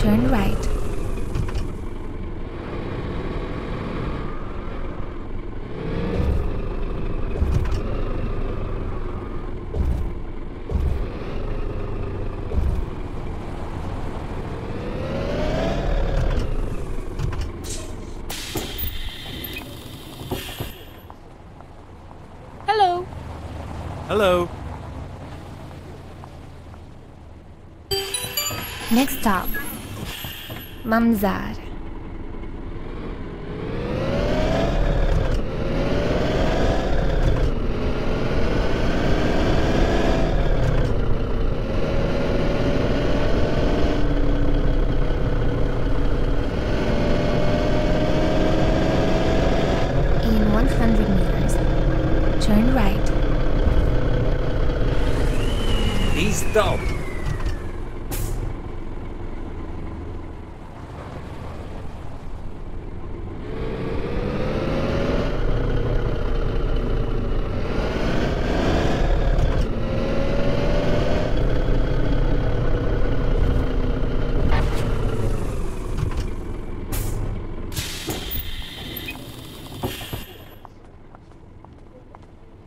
turn right. Hello. Hello. Next stop, Mamzar. In 100 meters, turn right. Please stop.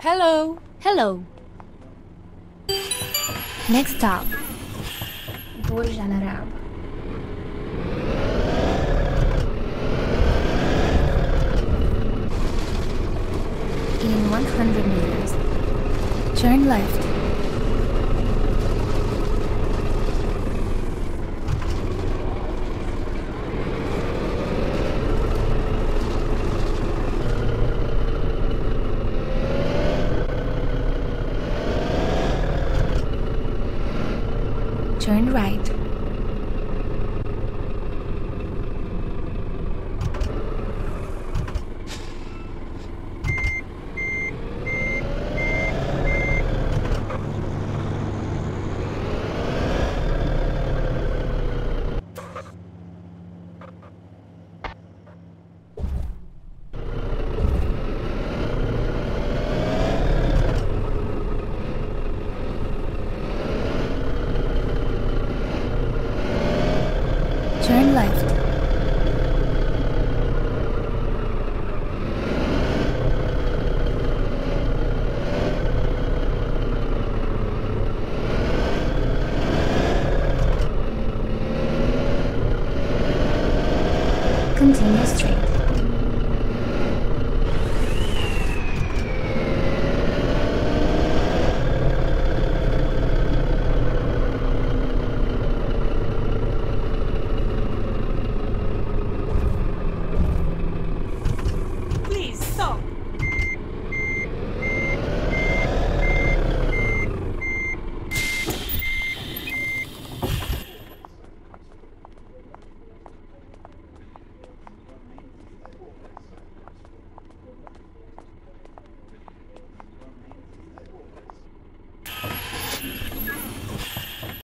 Hello. Hello. Next stop, Burj Al Arab. In 100 meters, turn left. Turn right. Turn left. Continue straight.